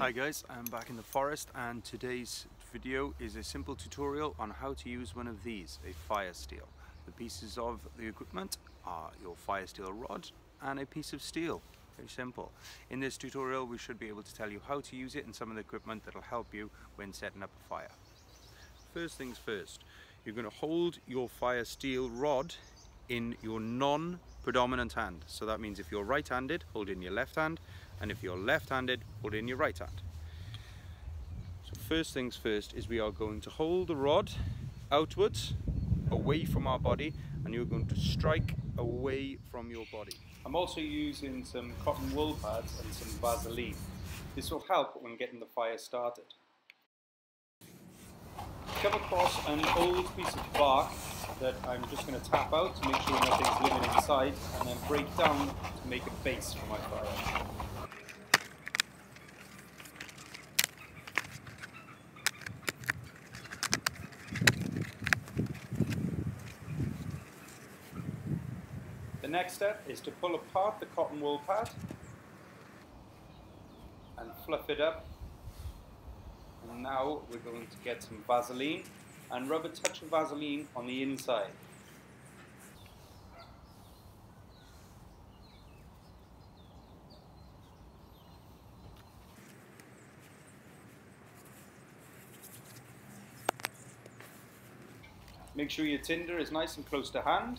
Hi guys, I'm back in the forest and today's video is a simple tutorial on how to use one of these, a fire steel. The pieces of the equipment are your fire steel rod and a piece of steel. Very simple. In this tutorial we should be able to tell you how to use it and some of the equipment that will help you when setting up a fire. First things first, you're going to hold your fire steel rod in your non-predominant hand. So that means if you're right-handed, hold in your left hand and if you're left-handed hold in your right hand. So first things first is we are going to hold the rod outwards away from our body and you're going to strike away from your body. I'm also using some cotton wool pads and some Vaseline. This will help when getting the fire started. Come across an old piece of bark that I'm just going to tap out to make sure nothing's living inside and then break down to make a base for my fire. The next step is to pull apart the cotton wool pad and fluff it up. And now we're going to get some Vaseline and rub a touch of Vaseline on the inside. Make sure your tinder is nice and close to hand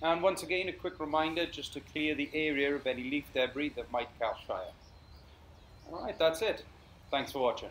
And once again, a quick reminder just to clear the area of any leaf debris that might catch fire. Alright, that's it. Thanks for watching.